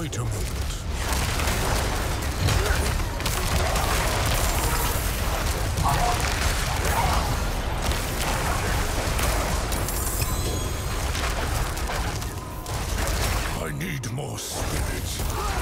Wait a moment. I need more spirit.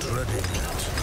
not ready yet.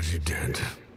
Already dead.